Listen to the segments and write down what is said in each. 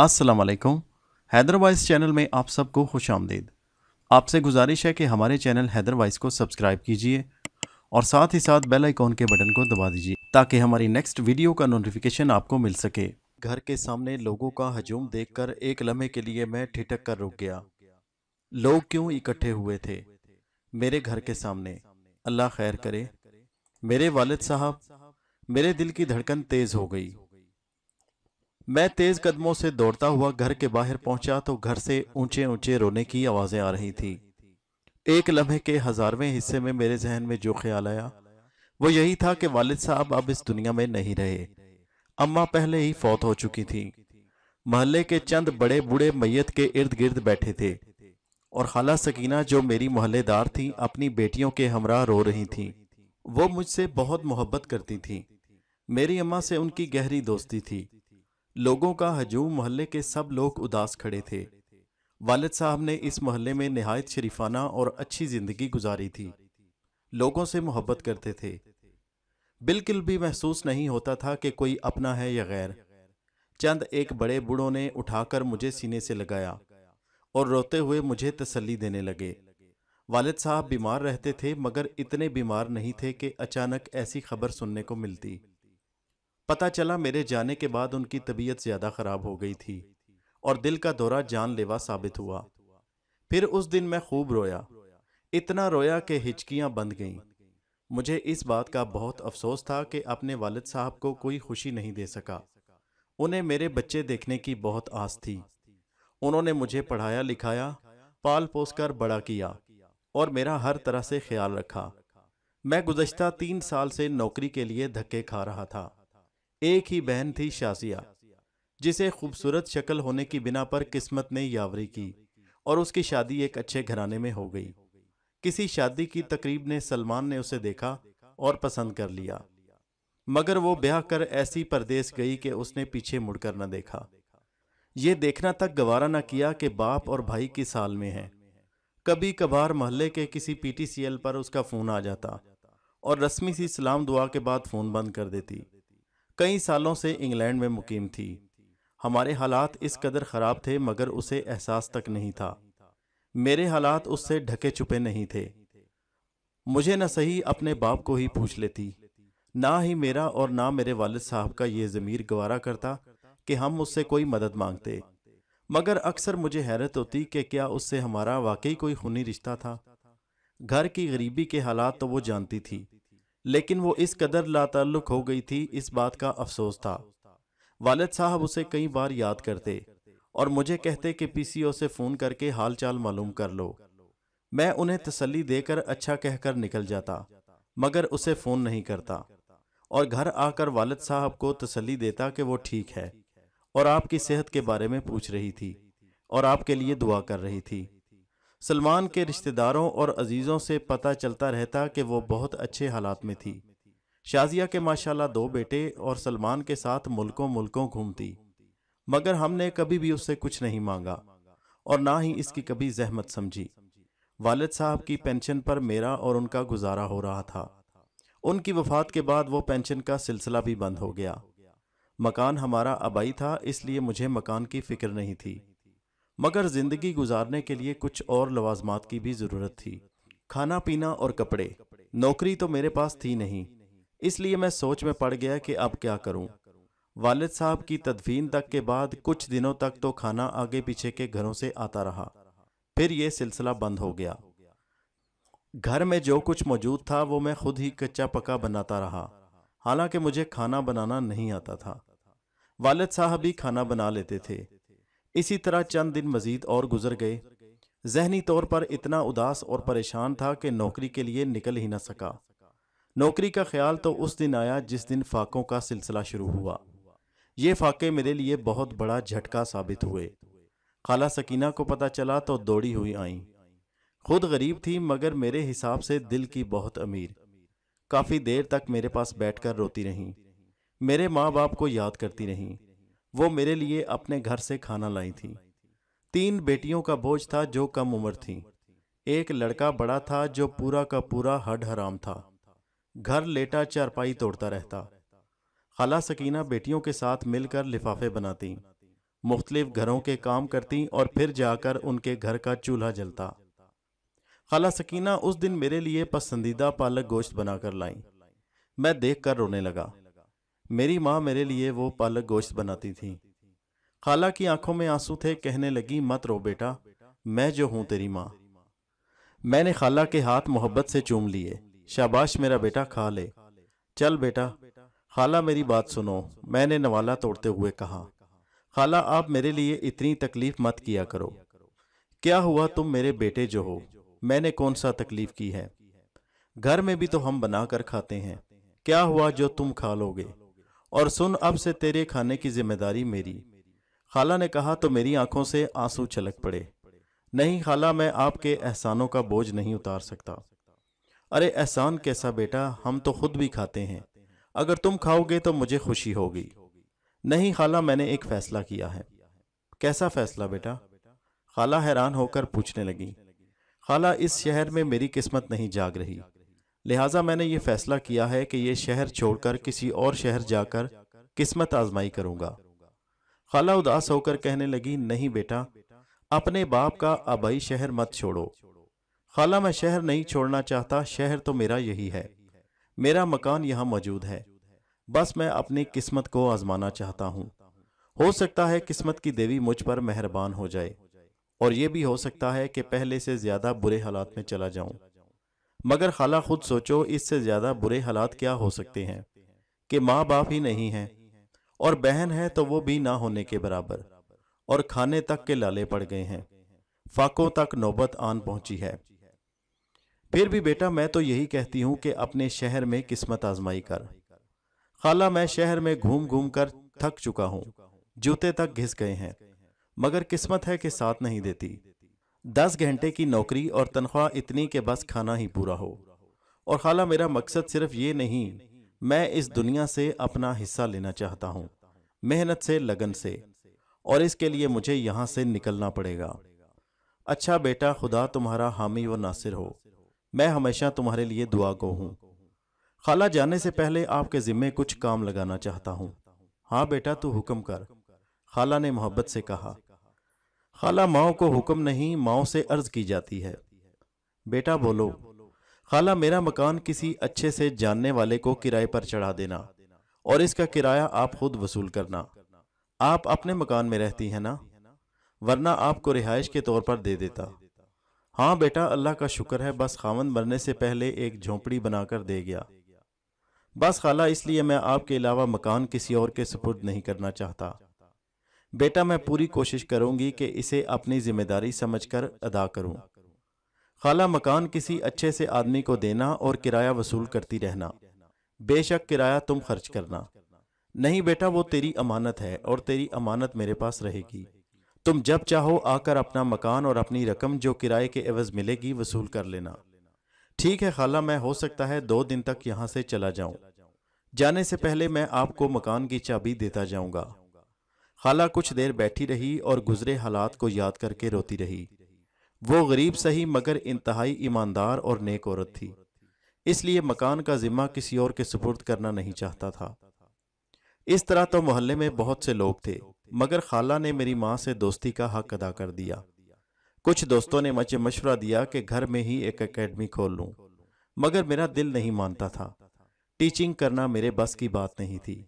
अस्सलाम वालेकुम हैदरवाइज चैनल में आप सबको खुश आमदीद। आपसे गुजारिश है कि हमारे चैनल हैदरवाइज को सब्सक्राइब कीजिए और साथ ही साथ बेल आइकॉन के बटन को दबा दीजिए, ताकि हमारी नेक्स्ट वीडियो का नोटिफिकेशन आपको मिल सके। घर के सामने लोगों का हजूम देखकर एक लम्हे के लिए मैं ठिठक कर रुक गया। लोग क्यों इकट्ठे हुए थे? मेरे घर के सामने। अल्लाह खैर करे। मेरे वालिद साहब, मेरे दिल की धड़कन तेज हो गई। मैं तेज कदमों से दौड़ता हुआ घर के बाहर पहुँचा तो घर से ऊँचे ऊँचे रोने की आवाज़ें आ रही थी। एक लम्हे के हजारवें हिस्से में मेरे जहन में जो ख्याल आया, वो यही था कि वालिद साहब अब इस दुनिया में नहीं रहे। अम्मा पहले ही फौत हो चुकी थी। मोहल्ले के चंद बड़े बूढ़े मैयत के इर्द गिर्द बैठे थे और खाला सकीना जो मेरी मोहल्लेदार थी, अपनी बेटियों के हमरा रो रही थी। वो मुझसे बहुत मोहब्बत करती थी। मेरी अम्मा से उनकी गहरी दोस्ती थी। लोगों का हजूम मोहल्ले के सब लोग उदास खड़े थे। वालिद साहब ने इस मोहल्ले में नहायत शरीफाना और अच्छी ज़िंदगी गुजारी थी। लोगों से मोहब्बत करते थे। बिल्कुल भी महसूस नहीं होता था कि कोई अपना है या गैर। चंद एक बड़े बूढ़ों ने उठाकर मुझे सीने से लगाया और रोते हुए मुझे तसल्ली देने लगे। वालिद साहब बीमार रहते थे, मगर इतने बीमार नहीं थे कि अचानक ऐसी खबर सुनने को मिलती। पता चला मेरे जाने के बाद उनकी तबीयत ज़्यादा खराब हो गई थी और दिल का दौरा जानलेवा साबित हुआ। फिर उस दिन मैं खूब रोया। इतना रोया कि हिचकियाँ बंद गईं। मुझे इस बात का बहुत अफसोस था कि अपने वालिद साहब को कोई खुशी नहीं दे सका। उन्हें मेरे बच्चे देखने की बहुत आस थी। उन्होंने मुझे पढ़ाया लिखाया, पाल पोस कर बड़ा किया और मेरा हर तरह से ख्याल रखा। मैं गुजश्ता तीन साल से नौकरी के लिए धक्के खा रहा था। एक ही बहन थी शासिया, जिसे खूबसूरत शक्ल होने की बिना पर किस्मत ने यावरी की और उसकी शादी एक अच्छे घराने में हो गई। किसी शादी की तकरीब ने सलमान ने उसे देखा और पसंद कर लिया। मगर वो ब्याह कर ऐसी परदेश गई कि उसने पीछे मुड़कर न देखा। ये देखना तक गवारा न किया कि बाप और भाई की साल में है। कभी कभार मोहल्ले के किसी पीटीसीएल पर उसका फ़ोन आ जाता और रस्मी सी सलाम दुआ के बाद फ़ोन बंद कर देती। कई सालों से इंग्लैंड में मुकीम थी। हमारे हालात इस कदर ख़राब थे, मगर उसे एहसास तक नहीं था। मेरे हालात उससे ढके छुपे नहीं थे। मुझे न सही अपने बाप को ही पूछ लेती। ना ही मेरा और ना मेरे वालिद साहब का ये ज़मीर गवारा करता कि हम उससे कोई मदद मांगते। मगर अक्सर मुझे हैरत होती कि क्या उससे हमारा वाकई कोई खूनी रिश्ता था। घर की गरीबी के हालात तो वो जानती थी। लेकिन वो इस कदर लाताल्लुक हो गई थी, इस बात का अफसोस था। वालिद साहब उसे कई बार याद करते और मुझे कहते कि, पीसीओ से फ़ोन करके हाल चाल मालूम कर लो। मैं उन्हें तसल्ली देकर अच्छा कहकर निकल जाता, मगर उसे फ़ोन नहीं करता। और घर आकर वालिद साहब को तसल्ली देता कि वो ठीक है और आपकी सेहत के बारे में पूछ रही थी और आपके लिए दुआ कर रही थी। सलमान के रिश्तेदारों और अजीज़ों से पता चलता रहता कि वो बहुत अच्छे हालात में थी। शाजिया के माशाल्लाह दो बेटे और सलमान के साथ मुल्कों मुल्कों घूमती। मगर हमने कभी भी उससे कुछ नहीं मांगा और ना ही इसकी कभी जहमत समझी। वालिद साहब की पेंशन पर मेरा और उनका गुजारा हो रहा था। उनकी वफात के बाद वो पेंशन का सिलसिला भी बंद हो गया। मकान हमारा अबाई था, इसलिए मुझे मकान की फ़िक्र नहीं थी। मगर ज़िंदगी गुजारने के लिए कुछ और लवाजमात की भी ज़रूरत थी। खाना, पीना और कपड़े। नौकरी तो मेरे पास थी नहीं। इसलिए मैं सोच में पड़ गया कि अब क्या करूँ। वालिद साहब की तदफीन तक के बाद कुछ दिनों तक तो खाना आगे पीछे के घरों से आता रहा। फिर यह सिलसिला बंद हो गया। घर में जो कुछ मौजूद था, वो मैं खुद ही कच्चा पका बनाता रहा। हालाँकि मुझे खाना बनाना नहीं आता था। वालिद साहब भी खाना बना लेते थे। इसी तरह चंद दिन मजीद और गुजर गए। जहनी तौर पर इतना उदास और परेशान था कि नौकरी के लिए निकल ही ना सका। नौकरी का ख्याल तो उस दिन आया जिस दिन फाकों का सिलसिला शुरू हुआ। ये फाके मेरे लिए बहुत बड़ा झटका साबित हुए। खाला सकीना को पता चला तो दौड़ी हुई आई। खुद गरीब थी, मगर मेरे हिसाब से दिल की बहुत अमीर। काफ़ी देर तक मेरे पास बैठकर रोती रहीं। मेरे माँ बाप को याद करती रहीं। वो मेरे लिए अपने घर से खाना लाई थी। तीन बेटियों का बोझ था जो कम उम्र थी। एक लड़का बड़ा था जो पूरा का पूरा हड हराम था। घर लेटा, चारपाई तोड़ता रहता। खाला सकीना बेटियों के साथ मिलकर लिफाफे बनाती, मुख्तलिफ़ घरों के काम करती और फिर जाकर उनके घर का चूल्हा जलता। खाला सकीना उस दिन मेरे लिए पसंदीदा पालक गोश्त बनाकर लाई। मैं देख कर रोने लगा। मेरी माँ मेरे लिए वो पालक गोश्त बनाती थी। खाला की आँखों में आँसू थे, कहने लगी, मत रो बेटा, मैं जो हूँ तेरी माँ। मैंने खाला के हाथ मोहब्बत से चूम लिए। शाबाश मेरा बेटा, खा ले। चल बेटा, खाला मेरी बात सुनो, मैंने नवाला तोड़ते हुए कहा। खाला, आप मेरे लिए इतनी तकलीफ़ मत किया करो। क्या हुआ, तुम मेरे बेटे जो हो? मैंने कौन सा तकलीफ़ की है? घर में भी तो हम बनाकर खाते हैं। क्या हुआ जो तुम खा लोगे? और सुन, अब से तेरे खाने की ज़िम्मेदारी मेरी। खाला ने कहा तो मेरी आँखों से आँसू छलक पड़े। नहीं खाला, मैं आपके एहसानों का बोझ नहीं उतार सकता। अरे, एहसान कैसा बेटा, हम तो खुद भी खाते हैं। अगर तुम खाओगे तो मुझे खुशी होगी। नहीं खाला, मैंने एक फैसला किया है। कैसा फैसला बेटा? खाला हैरान होकर पूछने लगी। खाला, इस शहर में मेरी किस्मत नहीं जाग रही। लिहाजा मैंने ये फैसला किया है कि ये शहर छोड़कर किसी और शहर जाकर किस्मत आजमाई करूँगा। खाला उदास होकर कहने लगी, नहीं बेटा, अपने बाप का आबाई शहर मत छोड़ो। खाला, मैं शहर नहीं छोड़ना चाहता, शहर तो मेरा यही है। मेरा मकान यहाँ मौजूद है। बस मैं अपनी किस्मत को आजमाना चाहता हूँ। हो सकता है किस्मत की देवी मुझ पर मेहरबान हो जाए, और ये भी हो सकता है कि पहले से ज़्यादा बुरे हालात में चला जाऊँ। मगर खाला खुद सोचो, इससे ज़्यादा बुरे हालात क्या हो सकते हैं? कि माँ बाप ही नहीं है और बहन है तो वो भी ना होने के बराबर। और खाने तक के लाले पड़ गए हैं। फाकों तक नौबत आन पहुँची है। फिर भी बेटा, मैं तो यही कहती हूँ कि अपने शहर में किस्मत आजमाई कर। खाला, मैं शहर में घूम घूम कर थक चुका हूँ। जूते तक घिस गए हैं। मगर किस्मत है कि साथ नहीं देती। दस घंटे की नौकरी और तनख्वाह इतनी के बस खाना ही पूरा हो। और खाला मेरा मकसद सिर्फ़ ये नहीं, मैं इस दुनिया से अपना हिस्सा लेना चाहता हूँ, मेहनत से, लगन से, और इसके लिए मुझे यहाँ से निकलना पड़ेगा। अच्छा बेटा, खुदा तुम्हारा हामी व नासिर हो। मैं हमेशा तुम्हारे लिए दुआ को हूँ। खाला जाने से पहले आपके जिम्मे कुछ काम लगाना चाहता हूँ। हाँ बेटा, तू हुक्म कर। खाला ने मोहब्बत से कहा। खाला माओ को हुक्म नहीं, माओ से अर्ज़ की जाती है। बेटा बोलो, खाला मेरा मकान किसी अच्छे से जानने वाले को किराए पर चढ़ा देना और इसका किराया आप खुद वसूल करना। आप अपने मकान में रहती हैं ना? वरना आपको रिहाइश के तौर पर दे देता। हाँ बेटा, अल्लाह का शुक्र है, बस खावन मरने से पहले एक झोंपड़ी बनाकर दे गया। बस खाला, इसलिए मैं आपके अलावा मकान किसी और के सुपुर्द नहीं करना चाहता। बेटा, मैं पूरी कोशिश करूँगी कि इसे अपनी ज़िम्मेदारी समझकर अदा करूँ। खाला मकान किसी अच्छे से आदमी को देना और किराया वसूल करती रहना। बेशक किराया तुम खर्च करना। नहीं बेटा, वो तेरी अमानत है और तेरी अमानत मेरे पास रहेगी। तुम जब चाहो आकर अपना मकान और अपनी रकम जो किराए के एवज मिलेगी वसूल कर लेना। ठीक है खाला, मैं हो सकता है दो दिन तक यहाँ से चला जाऊँ। जाने से पहले मैं आपको मकान की चाबी देता जाऊँगा। खाला कुछ देर बैठी रही और गुजरे हालात को याद करके रोती रही। वो गरीब सही, मगर इंतहाई ईमानदार और नेक औरत थी। इसलिए मकान का जिम्मा किसी और के सुपुर्द करना नहीं चाहता था। इस तरह तो मोहल्ले में बहुत से लोग थे, मगर खाला ने मेरी माँ से दोस्ती का हक अदा कर दिया। कुछ दोस्तों ने मुझे मशवरा दिया कि घर में ही एक एकेडमी खोल लूँ, मगर मेरा दिल नहीं मानता था। टीचिंग करना मेरे बस की बात नहीं थी।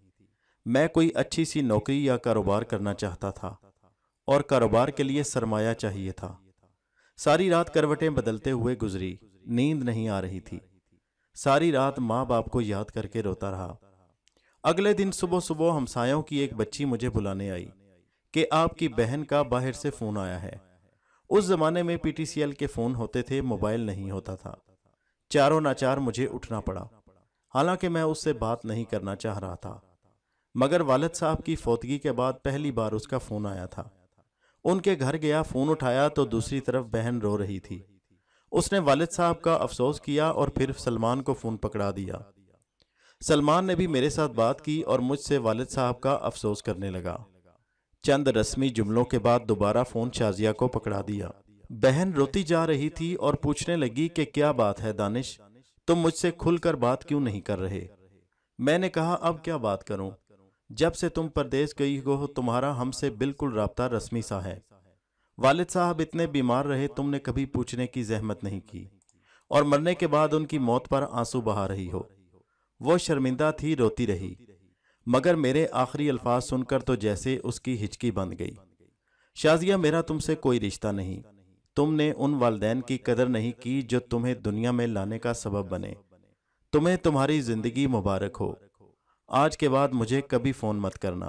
मैं कोई अच्छी सी नौकरी या कारोबार करना चाहता था और कारोबार के लिए सरमाया चाहिए था। सारी रात करवटें बदलते हुए गुजरी, नींद नहीं आ रही थी। सारी रात माँ बाप को याद करके रोता रहा। अगले दिन सुबह सुबह हमसायों की एक बच्ची मुझे बुलाने आई कि आपकी बहन का बाहर से फ़ोन आया है। उस जमाने में पीटीसीएल के फ़ोन होते थे, मोबाइल नहीं होता था। चारों नाचार मुझे उठना पड़ा। हालाँकि मैं उससे बात नहीं करना चाह रहा था। मगर वालद साहब की फौतगी के बाद पहली बार उसका फ़ोन आया था। उनके घर गया, फ़ोन उठाया तो दूसरी तरफ़ बहन रो रही थी। उसने वालिद साहब का अफसोस किया और फिर सलमान को फ़ोन पकड़ा दिया। सलमान ने भी मेरे साथ बात की और मुझसे वालिद साहब का अफसोस करने लगा। चंद रस्मी जुमलों के बाद दोबारा फ़ोन शाजिया को पकड़ा दिया। बहन रोती जा रही थी और पूछने लगी कि क्या बात है दानिश, तुम मुझसे खुलकर बात क्यों नहीं कर रहे? मैंने कहा, अब क्या बात करूँ? जब से तुम परदेश गई हो, तुम्हारा हमसे बिल्कुल रबता रस्मी सा है। वालिद साहब इतने बीमार रहे, तुमने कभी पूछने की जहमत नहीं की। और मरने के बाद उनकी मौत पर आँसू बहा रही हो। वो शर्मिंदा थी, रोती रही। मगर मेरे आखिरी अल्फाज सुनकर तो जैसे उसकी हिचकी बंद गई। शाजिया, मेरा तुमसे कोई रिश्ता नहीं। तुमने उन वालदेन की कदर नहीं की जो तुम्हें दुनिया में लाने का सबब बने। तुम्हें तुम्हारी ज़िंदगी मुबारक हो। आज के बाद मुझे कभी फ़ोन मत करना,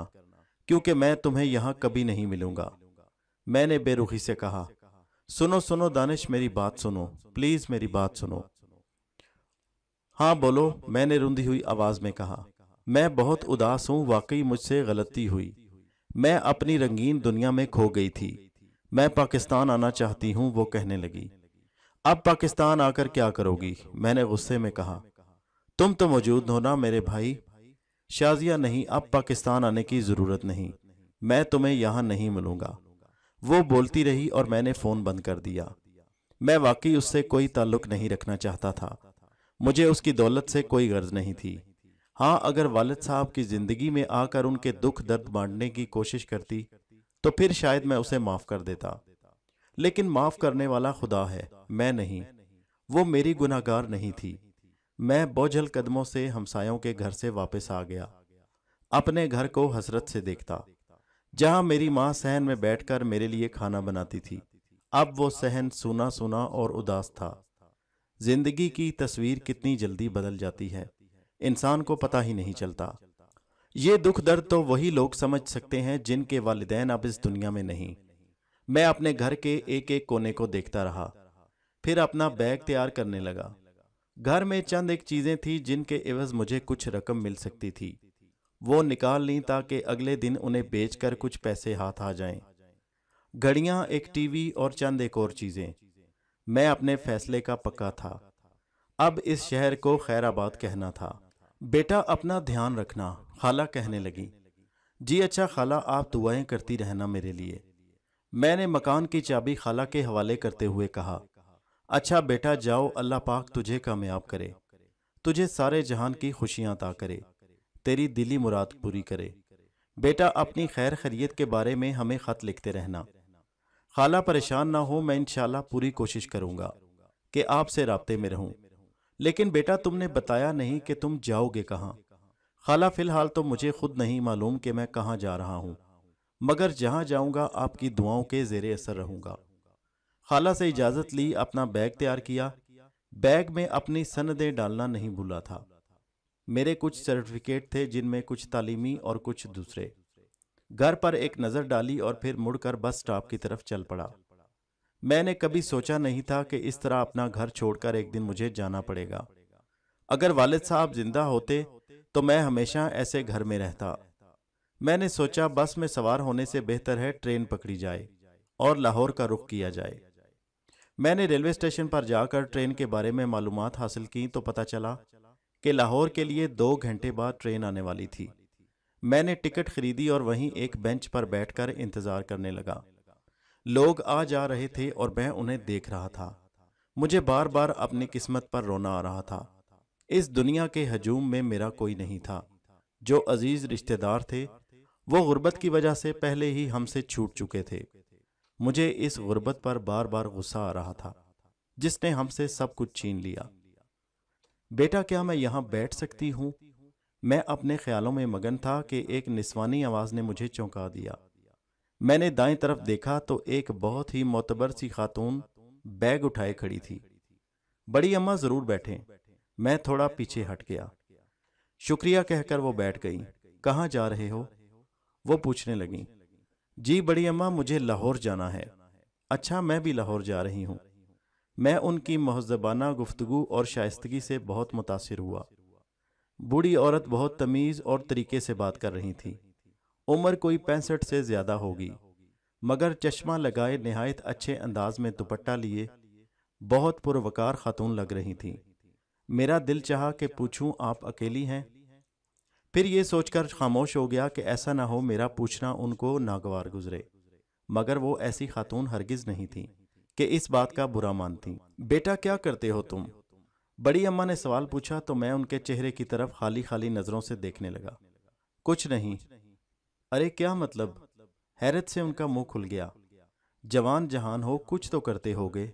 क्योंकि मैं तुम्हें यहाँ कभी नहीं मिलूँगा। मैंने बेरुखी से कहा, सुनो सुनो, दानिश, मेरी बात सुनो, प्लीज़ मेरी बात सुनो। हाँ बोलो, मैंने रुंधी हुई आवाज़ में कहा, मैं बहुत उदास हूँ, वाकई मुझसे गलती हुई। मैं अपनी रंगीन दुनिया में खो गई थी। मैं पाकिस्तान आना चाहती हूँ, वो कहने लगी। अब पाकिस्तान आकर क्या करोगी? मैंने गुस्से में कहा, तुम तो मौजूद हो ना मेरे भाई। शाजिया नहीं, अब पाकिस्तान आने की ज़रूरत नहीं। मैं तुम्हें यहाँ नहीं मिलूँगा। वो बोलती रही और मैंने फ़ोन बंद कर दिया। मैं वाकई उससे कोई ताल्लुक नहीं रखना चाहता था। मुझे उसकी दौलत से कोई गर्ज नहीं थी। हाँ अगर वालिद साहब की ज़िंदगी में आकर उनके दुख दर्द बांटने की कोशिश करती तो फिर शायद मैं उसे माफ़ कर देता। लेकिन माफ़ करने वाला खुदा है, मैं नहीं। वो मेरी गुनाहगार नहीं थी। मैं बोझल कदमों से हमसायों के घर से वापस आ गया। अपने घर को हसरत से देखता, जहाँ मेरी माँ सहन में बैठकर मेरे लिए खाना बनाती थी। अब वो सहन सुना सुना और उदास था। ज़िंदगी की तस्वीर कितनी जल्दी बदल जाती है। इंसान को पता ही नहीं चलता। ये दुख दर्द तो वही लोग समझ सकते हैं जिनके वालिदैन अब इस दुनिया में नहीं। मैं अपने घर के एक एक कोने को देखता रहा, फिर अपना बैग तैयार करने लगा। घर में चंद एक चीज़ें थी जिनके एवज मुझे कुछ रकम मिल सकती थी। वो निकाल ली ताकि अगले दिन उन्हें बेचकर कुछ पैसे हाथ आ जाएँ। घड़ियाँ, एक टीवी और चंद एक और चीज़ें। मैं अपने फैसले का पक्का था। अब इस शहर को खैराबाद कहना था। बेटा, अपना ध्यान रखना, खाला कहने लगी। जी अच्छा खाला, आप दुआएँ करती रहना मेरे लिए। मैंने मकान की चाबी खाला के हवाले करते हुए कहा। अच्छा बेटा, जाओ, अल्लाह पाक तुझे कामयाब करे। तुझे सारे जहान की खुशियाँ अता करे। तेरी दिली मुराद पूरी करे। बेटा, अपनी खैर खरीत के बारे में हमें खत लिखते रहना। खाला परेशान ना हो, मैं इंशाल्लाह पूरी कोशिश करूँगा कि आपसे रबते में रहूँ। लेकिन बेटा, तुमने बताया नहीं कि तुम जाओगे कहाँ। खाला, फ़िलहाल तो मुझे खुद नहीं मालूम कि मैं कहाँ जा रहा हूँ। मगर जहाँ जाऊँगा, आपकी दुआओं के जेर असर रहूँगा। खाला से इजाज़त ली, अपना बैग तैयार किया। बैग में अपनी सनदें डालना नहीं भूला था। मेरे कुछ सर्टिफिकेट थे, जिनमें कुछ तालीमी और कुछ दूसरे। घर पर एक नज़र डाली और फिर मुड़कर बस स्टॉप की तरफ़ चल पड़ा। मैंने कभी सोचा नहीं था कि इस तरह अपना घर छोड़कर एक दिन मुझे जाना पड़ेगा। अगर वालिद साहब ज़िंदा होते तो मैं हमेशा ऐसे घर में रहता। मैंने सोचा बस में सवार होने से बेहतर है ट्रेन पकड़ी जाए और लाहौर का रुख किया जाए। मैंने रेलवे स्टेशन पर जाकर ट्रेन के बारे में मालूम हासिल की तो पता चला कि लाहौर के लिए दो घंटे बाद ट्रेन आने वाली थी। मैंने टिकट खरीदी और वहीं एक बेंच पर बैठकर इंतज़ार करने लगा। लोग आ जा रहे थे और मैं उन्हें देख रहा था। मुझे बार बार अपनी किस्मत पर रोना आ रहा था। इस दुनिया के हजूम में मेरा कोई नहीं था। जो अज़ीज़ रिश्तेदार थे, वो गुर्बत की वजह से पहले ही हमसे छूट चुके थे। मुझे इस गुर्बत पर बार बार गुस्सा आ रहा था, जिसने हमसे सब कुछ छीन लिया। बेटा, क्या मैं यहाँ बैठ सकती हूँ? मैं अपने ख्यालों में मगन था कि एक निस्वानी आवाज़ ने मुझे चौंका दिया। मैंने दाएँ तरफ़ देखा तो एक बहुत ही मोतबर सी खातून बैग उठाए खड़ी थी। बड़ी अम्मा ज़रूर बैठे। मैं थोड़ा पीछे हट गया। शुक्रिया कहकर वो बैठ गई। कहाँ जा रहे हो? वो पूछने लगी। जी बड़ी अम्मा, मुझे लाहौर जाना है। अच्छा मैं भी लाहौर जा रही हूँ। मैं उनकी महजबाना गुफ्तगु और शाइस्तगी से बहुत मुतासर हुआ। बूढ़ी औरत बहुत तमीज़ और तरीके से बात कर रही थी। उम्र कोई पैंसठ से ज़्यादा होगी। मगर चश्मा लगाए नहायत अच्छे अंदाज में दुपट्टा लिए, बहुत पुरवकार खातून लग रही थी। मेरा दिल चाहा कि पूछूँ, आप अकेली हैं? फिर ये सोचकर खामोश हो गया कि ऐसा ना हो मेरा पूछना उनको नागवार गुजरे। मगर वो ऐसी खातून हरगिज नहीं थी कि इस बात का बुरा मानती। बेटा, क्या करते हो तुम? बड़ी अम्मा ने सवाल पूछा तो मैं उनके चेहरे की तरफ़ खाली खाली नज़रों से देखने लगा। कुछ नहीं। अरे, क्या मतलब? हैरत से उनका मुँह खुल गया। जवान जहान हो, कुछ तो करते होगे।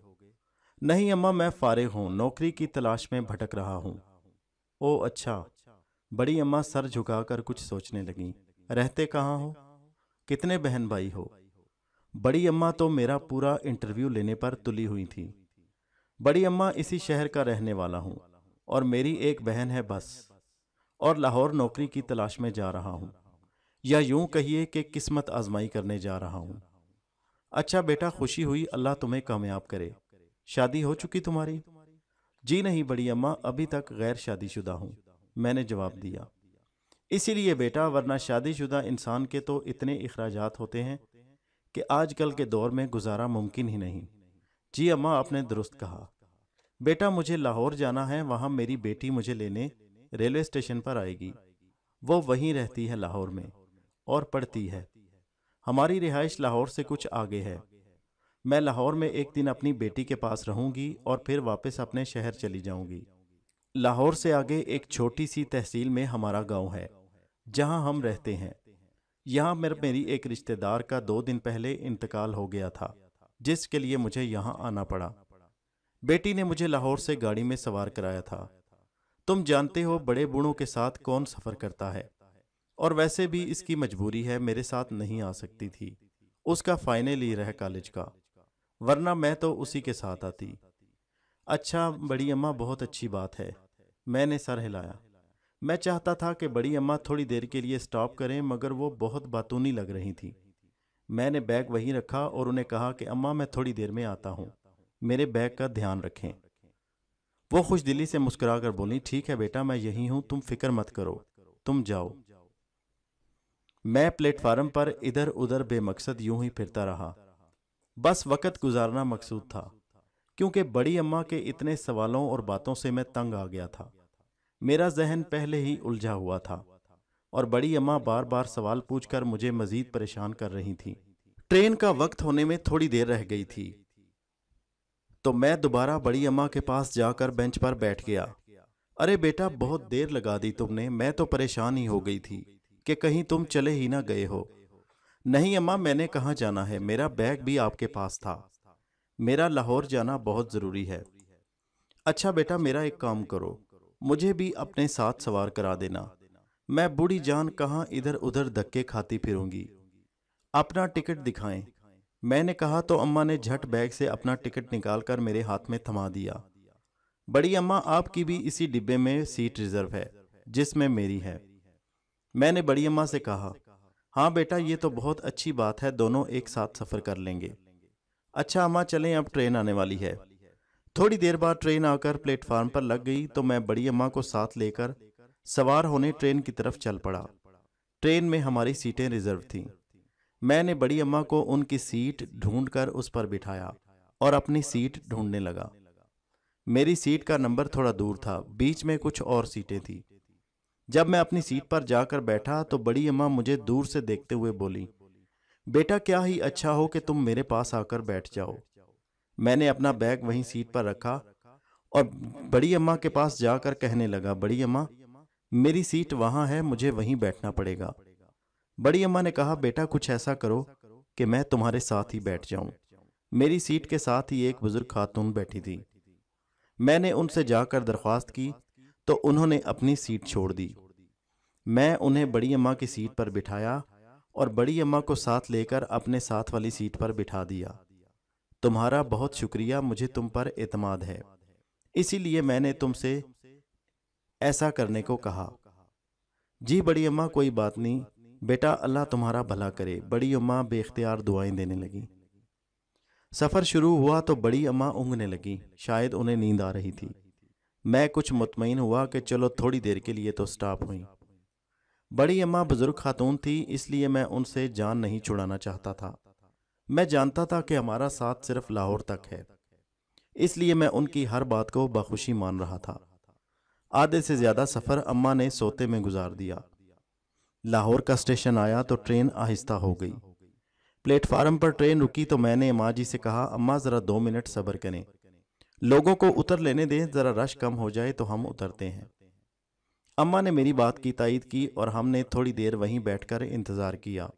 नहीं अम्मा, मैं फारिग हूँ, नौकरी की तलाश में भटक रहा हूँ। ओ अच्छा। बड़ी अम्मा सर झुकाकर कुछ सोचने लगी। रहते कहाँ हो? कितने बहन भाई हो? बड़ी अम्मा तो मेरा पूरा इंटरव्यू लेने पर तुली हुई थी। बड़ी अम्मा इसी शहर का रहने वाला हूँ और मेरी एक बहन है बस, और लाहौर नौकरी की तलाश में जा रहा हूँ, या यूँ कहिए कि किस्मत आजमाई करने जा रहा हूँ। अच्छा बेटा, खुशी हुई, अल्लाह तुम्हें कामयाब करे। शादी हो चुकी तुम्हारी? जी नहीं बड़ी अम्मा, अभी तक गैर शादीशुदा हूँ। मैंने जवाब दिया। इसीलिए बेटा, वरना शादीशुदा इंसान के तो इतने अखराज होते हैं कि आजकल के दौर में गुजारा मुमकिन ही नहीं। जी अम्मा, आपने दुरुस्त कहा। बेटा, मुझे लाहौर जाना है, वहाँ मेरी बेटी मुझे लेने रेलवे स्टेशन पर आएगी। वो वहीं रहती है लाहौर में और पढ़ती है। हमारी रिहाइश लाहौर से कुछ आगे है। मैं लाहौर में एक दिन अपनी बेटी के पास रहूँगी और फिर वापस अपने शहर चली जाऊँगी। लाहौर से आगे एक छोटी सी तहसील में हमारा गाँव है, जहाँ हम रहते हैं। यहाँ मेरे, मेरी एक रिश्तेदार का दो दिन पहले इंतकाल हो गया था, जिसके लिए मुझे यहाँ आना पड़ा। बेटी ने मुझे लाहौर से गाड़ी में सवार कराया था। तुम जानते हो, बड़े बूढ़ों के साथ कौन सफ़र करता है, और वैसे भी इसकी मजबूरी है, मेरे साथ नहीं आ सकती थी। उसका फाइनल ही है कॉलेज का, वरना मैं तो उसी के साथ आती। अच्छा बड़ी अम्मा, बहुत अच्छी बात है। मैंने सर हिलाया। मैं चाहता था कि बड़ी अम्मा थोड़ी देर के लिए स्टॉप करें, मगर वो बहुत बातूनी लग रही थी। मैंने बैग वहीं रखा और उन्हें कहा कि, अम्मा, मैं थोड़ी देर में आता हूँ। मेरे बैग का ध्यान रखें। वो खुश दिली से मुस्कुराकर बोली, ठीक है बेटा, मैं यही हूँ, तुम फ़िक्र मत करो। तुम जाओ। मैं प्लेटफार्म पर इधर उधर बेमकसद यूँ ही फिरता रहा। बस वक़्त गुजारना मकसूद था, क्योंकि बड़ी अम्मा के इतने सवालों और बातों से मैं तंग आ गया था। मेरा जहन पहले ही उलझा हुआ था और बड़ी अम्मा बार बार सवाल पूछकर मुझे मजीद परेशान कर रही थी। ट्रेन का वक्त होने में थोड़ी देर रह गई थी। तो मैं दोबारा बड़ी अम्मा के पास जाकर बेंच पर बैठ गया। अरे बेटा, बहुत देर लगा दी तुमने, मैं तो परेशान ही हो गई थी कि कहीं तुम चले ही ना गए हो। नहीं अम्मा, मैंने कहा जाना है? मेरा बैग भी आपके पास था। मेरा लाहौर जाना बहुत ज़रूरी है। अच्छा बेटा, मेरा एक काम करो। मुझे भी अपने साथ सवार करा देना। मैं बूढ़ी जान कहाँ इधर उधर धक्के खाती फिरूँगी। अपना टिकट दिखाएँ। मैंने कहा तो अम्मा ने झट बैग से अपना टिकट निकालकर मेरे हाथ में थमा दिया। बड़ी अम्मा, आपकी भी इसी डिब्बे में सीट रिज़र्व है, जिसमें मेरी है। मैंने बड़ी अम्मा से कहा हाँ बेटा, ये तो बहुत अच्छी बात है, दोनों एक साथ सफ़र कर लेंगे। अच्छा अम्मा, चलें, अब ट्रेन आने वाली है। थोड़ी देर बाद ट्रेन आकर प्लेटफार्म पर लग गई तो मैं बड़ी अम्मा को साथ लेकर सवार होने ट्रेन की तरफ़ चल पड़ा। ट्रेन में हमारी सीटें रिज़र्व थीं। मैंने बड़ी अम्मा को उनकी सीट ढूंढकर उस पर बिठाया और अपनी सीट ढूँढने लगा। मेरी सीट का नंबर थोड़ा दूर था, बीच में कुछ और सीटें थी। जब मैं अपनी सीट पर जाकर बैठा तो बड़ी अम्मा मुझे दूर से देखते हुए बोली, बेटा, क्या ही अच्छा हो कि तुम मेरे पास आकर बैठ जाओ। मैंने अपना बैग वहीं सीट पर रखा और बड़ी अम्मा के पास जाकर कहने लगा, बड़ी अम्मा, मेरी सीट वहाँ है, मुझे वहीं बैठना पड़ेगा। बड़ी अम्मा ने कहा, बेटा, कुछ ऐसा करो कि मैं तुम्हारे साथ ही बैठ जाऊँ। मेरी सीट के साथ ही एक बुज़ुर्ग खातून बैठी थी। मैंने उनसे जाकर दरख्वास्त की तो उन्होंने अपनी सीट छोड़ दी। मैं उन्हें बड़ी अम्मा की सीट पर बिठाया और बड़ी अम्मा को साथ लेकर अपने साथ वाली सीट पर बिठा दिया। तुम्हारा बहुत शुक्रिया, मुझे तुम पर एतमाद है। इसीलिए मैंने तुमसे ऐसा करने को कहा। जी बड़ी अम्मा, कोई बात नहीं। बेटा, अल्लाह तुम्हारा भला करे। बड़ी अम्मा बेख्तियार दुआएँ देने लगी। सफ़र शुरू हुआ तो बड़ी अम्मा ऊँगने लगी। शायद उन्हें नींद आ रही थी। मैं कुछ मुतमिन हुआ कि चलो थोड़ी देर के लिए तो स्टॉप हुई। बड़ी अम्मा बुज़ुर्ग खातून थी, इसलिए मैं उनसे जान नहीं छुड़ाना चाहता था। मैं जानता था कि हमारा साथ सिर्फ़ लाहौर तक है। इसलिए मैं उनकी हर बात को बखुशी मान रहा था। आधे से ज़्यादा सफ़र अम्मा ने सोते में गुजार दिया। लाहौर का स्टेशन आया तो ट्रेन आहिस्ता हो गई। प्लेटफार्म पर ट्रेन रुकी तो मैंने अम्मा जी से कहा, अम्मा, जरा दो मिनट सब्र करें। लोगों को उतर लेने दें, जरा रश कम हो जाए तो हम उतरते हैं। अम्मा ने मेरी बात की तायद की और हमने थोड़ी देर वहीं बैठकर इंतज़ार किया।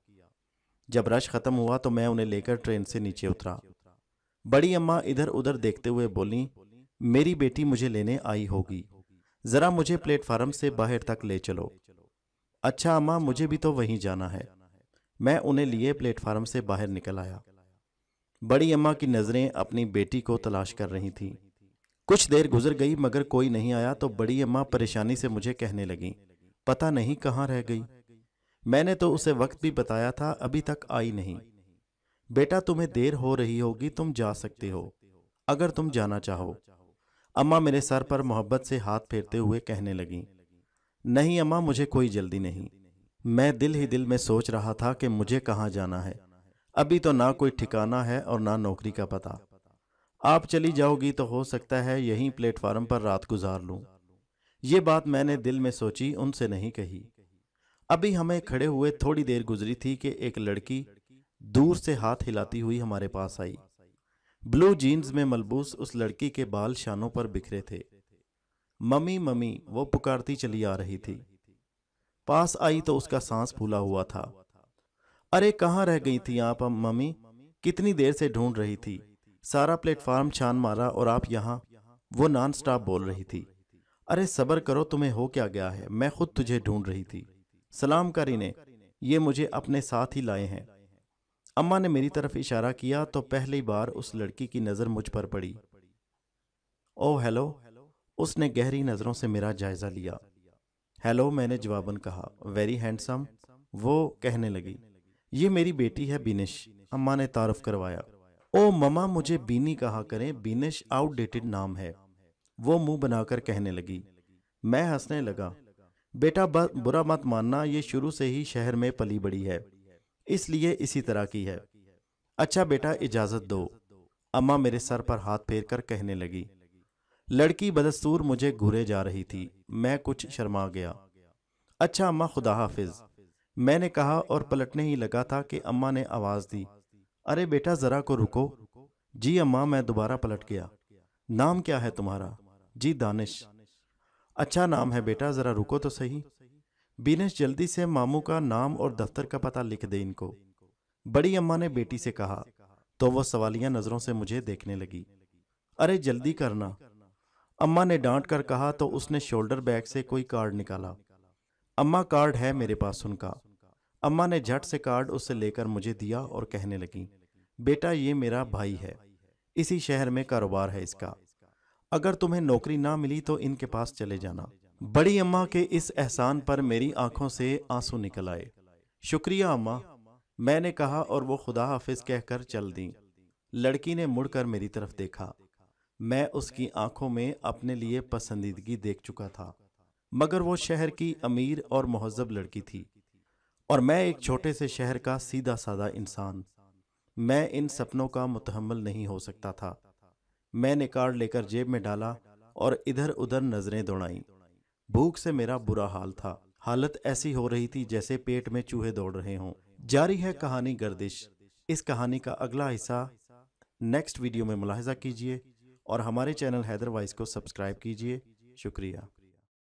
जब रश ख़त्म हुआ तो मैं उन्हें लेकर ट्रेन से नीचे उतरा। बड़ी अम्मा इधर उधर देखते हुए बोली, मेरी बेटी मुझे लेने आई होगी। जरा मुझे प्लेटफार्म से बाहर तक ले चलो। अच्छा अम्मा, मुझे भी तो वहीं जाना है। मैं उन्हें लिए प्लेटफार्म से बाहर निकल आया। बड़ी अम्मा की नज़रें अपनी बेटी को तलाश कर रही थीं। कुछ देर गुजर गई, मगर कोई नहीं आया तो बड़ी अम्मा परेशानी से मुझे कहने लगी, पता नहीं कहाँ रह गई? मैंने तो उसे वक्त भी बताया था, अभी तक आई नहीं। बेटा, तुम्हें देर हो रही होगी, तुम जा सकते हो, अगर तुम जाना चाहो। अम्मा मेरे सर पर मोहब्बत से हाथ फेरते हुए कहने लगी, नहीं अम्मा, मुझे कोई जल्दी नहीं। मैं दिल ही दिल में सोच रहा था कि मुझे कहाँ जाना है। अभी तो ना कोई ठिकाना है और ना नौकरी का पता। आप चली जाओगी तो हो सकता है यहीं प्लेटफार्म पर रात गुजार लूँ। ये बात मैंने दिल में सोची, उनसे नहीं कही। अभी हमें खड़े हुए थोड़ी देर गुजरी थी कि एक लड़की दूर से हाथ हिलाती हुई हमारे पास आई। ब्लू जीन्स में मलबूस उस लड़की के बाल शानों पर बिखरे थे। मम्मी मम्मी, वो पुकारती चली आ रही थी। पास आई तो उसका सांस फूला हुआ था। अरे, कहाँ रह गई थी आप मम्मी? कितनी देर से ढूंढ रही थी। सारा प्लेटफॉर्म छान मारा और आप यहाँ? वो नॉन स्टॉप बोल रही थी। अरे, सबर करो, तुम्हें हो क्या गया है? मैं खुद तुझे ढूंढ रही थी। सलाम करी ने, ये मुझे अपने साथ ही लाए हैं। अम्मा ने मेरी तरफ़ इशारा किया तो पहली बार उस लड़की की नज़र मुझ पर पड़ी। Oh hello. उसने गहरी नज़रों से मेरा जायजा लिया। हेलो, मैंने जवाबन कहा। Very handsome. वो कहने लगी। ये मेरी बेटी है बीनिश। अम्मा ने तारुफ करवाया। ओ ममा मुझे बीनी कहा करें। बीनिश आउटडेटेड नाम है। वो मुँह बनाकर कहने लगी। मैं हंसने लगा। बेटा बुरा मत मानना, ये शुरू से ही शहर में पली बड़ी है। इसलिए इसी तरह की है। अच्छा बेटा, इजाज़त दो। अम्मा मेरे सर पर हाथ फेर कर कहने लगी। लड़की बदस्तूर मुझे घूरे जा रही थी। मैं कुछ शर्मा गया। अच्छा अम्मा, खुदा हाफिज। मैंने कहा और पलटने ही लगा था कि अम्मा ने आवाज़ दी। अरे बेटा, जरा को रुको। जी अम्मा, मैं दोबारा पलट गया। नाम क्या है तुम्हारा? जी दानिश। अच्छा नाम है बेटा, जरा रुको तो सही। बीनेश जल्दी से मामू का नाम और दफ्तर का पता लिख दे इनको। बड़ी अम्मा ने बेटी से कहा तो वो सवालिया नज़रों से मुझे देखने लगी। अरे, जल्दी करना। अम्मा ने डांट कर कहा तो उसने शोल्डर बैग से कोई कार्ड निकाला। अम्मा, कार्ड है मेरे पास उनका। अम्मा ने झट से कार्ड उससे लेकर मुझे दिया और कहने लगी, बेटा, ये मेरा भाई है। इसी शहर में कारोबार है इसका। अगर तुम्हें नौकरी ना मिली तो इनके पास चले जाना। बड़ी अम्मा के इस एहसान पर मेरी आँखों से आँसू निकल आए। शुक्रिया अम्मा, मैंने कहा और वो खुदा हाफिज कहकर चल दी। लड़की ने मुड़कर मेरी तरफ़ देखा। मैं उसकी आँखों में अपने लिए पसंदीदगी देख चुका था, मगर वो शहर की अमीर और महजब लड़की थी। और मैं एक छोटे से शहर का सीधा साधा इंसान। मैं इन सपनों का मुतहमल नहीं हो सकता था। मैंने कार्ड लेकर जेब में डाला और इधर उधर नज़रें दौड़ाई। भूख से मेरा बुरा हाल था। हालत ऐसी हो रही थी जैसे पेट में चूहे दौड़ रहे हों। जारी है कहानी गर्दिश। इस कहानी का अगला हिस्सा। नेक्स्ट वीडियो में मुलाहजा कीजिए और हमारे चैनल हैदर वाइस को सब्सक्राइब कीजिए। शुक्रिया।